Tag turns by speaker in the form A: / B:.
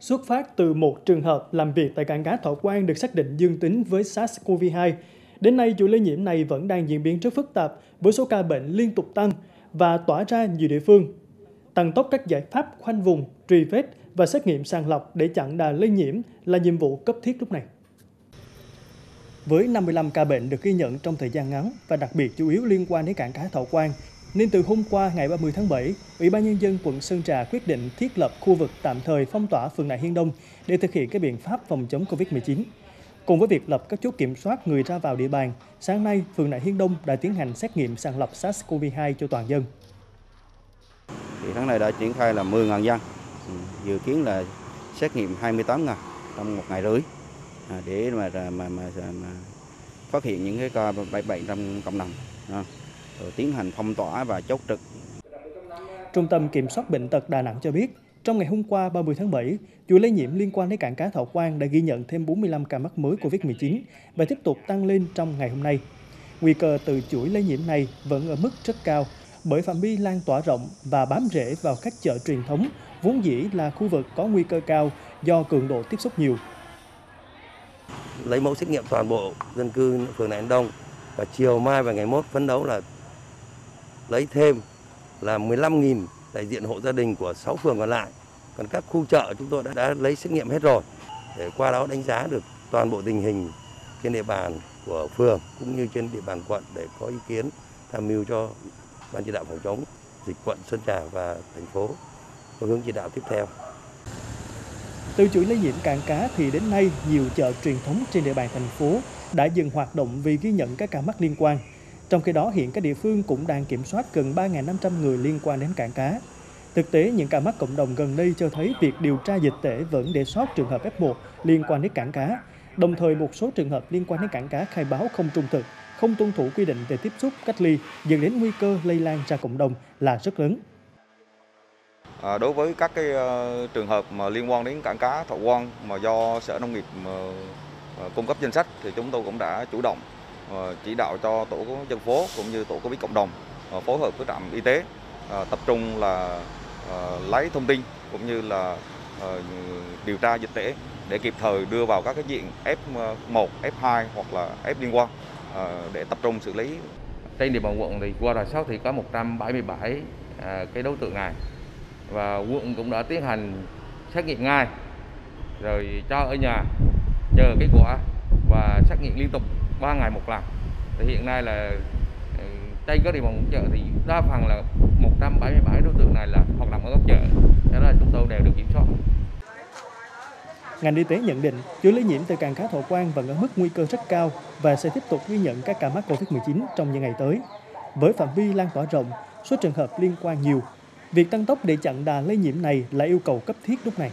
A: Xuất phát từ một trường hợp làm việc tại cảng cá Thọ Quang được xác định dương tính với SARS-CoV-2. Đến nay, chuỗi lây nhiễm này vẫn đang diễn biến rất phức tạp với số ca bệnh liên tục tăng và tỏa ra nhiều địa phương. Tăng tốc các giải pháp khoanh vùng, truy vết và xét nghiệm sàng lọc để chặn đà lây nhiễm là nhiệm vụ cấp thiết lúc này. Với 55 ca bệnh được ghi nhận trong thời gian ngắn và đặc biệt chủ yếu liên quan đến cảng cá Thọ Quang, nên từ hôm qua ngày 30 tháng 7, Ủy ban Nhân dân quận Sơn Trà quyết định thiết lập khu vực tạm thời phong tỏa phường Nại Hiên Đông để thực hiện các biện pháp phòng chống Covid-19. Cùng với việc lập các chốt kiểm soát người ra vào địa bàn, sáng nay, phường Nại Hiên Đông đã tiến hành xét nghiệm sàng lọc SARS-CoV-2 cho toàn dân.
B: Thì tháng này đã triển khai là 10.000 dân, ừ, dự kiến là xét nghiệm 28 ngày trong một ngày rưỡi à, để mà mà, mà, mà, mà phát hiện những cái ca bệnh trong cộng đồng. À rồi tiến hành phong tỏa và chốt trực.
A: Trung tâm Kiểm soát Bệnh tật Đà Nẵng cho biết, trong ngày hôm qua 30 tháng 7, chuỗi lây nhiễm liên quan đến cảng cá Thọ Quang đã ghi nhận thêm 45 ca mắc mới COVID-19 và tiếp tục tăng lên trong ngày hôm nay. Nguy cơ từ chuỗi lây nhiễm này vẫn ở mức rất cao bởi phạm vi lan tỏa rộng và bám rễ vào các chợ truyền thống, vốn dĩ là khu vực có nguy cơ cao do cường độ tiếp xúc nhiều.
C: Lấy mẫu xét nghiệm toàn bộ dân cư phường Nại Đông và chiều mai và ngày mốt phấn đấu là lấy thêm là 15.000 đại diện hộ gia đình của 6 phường còn lại. Còn các khu chợ chúng tôi đã, đã lấy xét nghiệm hết rồi để qua đó đánh giá được toàn bộ tình hình trên địa bàn của phường cũng như trên địa bàn quận để có ý kiến tham mưu cho ban chỉ đạo phòng chống dịch quận Sơn Trà và thành phố có hướng chỉ đạo tiếp theo.
A: Từ chuỗi lây nhiễm cạn cá thì đến nay nhiều chợ truyền thống trên địa bàn thành phố đã dừng hoạt động vì ghi nhận các ca mắc liên quan. Trong khi đó, hiện các địa phương cũng đang kiểm soát gần 3.500 người liên quan đến cảng cá. Thực tế, những ca mắc cộng đồng gần đây cho thấy việc điều tra dịch tễ vẫn để sót trường hợp F1 liên quan đến cảng cá. Đồng thời, một số trường hợp liên quan đến cảng cá khai báo không trung thực, không tuân thủ quy định về tiếp xúc, cách ly, dẫn đến nguy cơ lây lan ra cộng đồng là rất lớn.
D: À, đối với các cái uh, trường hợp mà liên quan đến cảng cá Thọ Quang mà do Sở Nông nghiệp uh, cung cấp danh sách thì chúng tôi cũng đã chủ động Ờ, chỉ đạo cho tổ dân phố cũng như tổ covid cộng đồng ờ, phối hợp với trạm y tế ờ, tập trung là lấy thông tin cũng như là điều tra dịch tễ để kịp thời đưa vào các cái diện F1, F2 hoặc là F liên quan để tập trung xử lý.
E: Trên địa bàn quận thì qua rà soát thì có 177 cái đối tượng này và quận cũng đã tiến hành xét nghiệm ngay rồi cho ở nhà chờ kết quả và xét nghiệm liên tục 3 ngày một lần thì hiện nay là trên các địa bàn chợ thì đa phần là 177 đối tượng này là hoạt động ở các chợ cho nên là chúng tôi đều được kiểm soát
A: Ngành y tế nhận định chuỗi lây nhiễm từ cảng cá Thọ Quang vẫn ở mức nguy cơ rất cao và sẽ tiếp tục ghi nhận các ca mắc COVID-19 trong những ngày tới. Với phạm vi lan tỏa rộng, số trường hợp liên quan nhiều, việc tăng tốc để chặn đà lây nhiễm này là yêu cầu cấp thiết lúc này.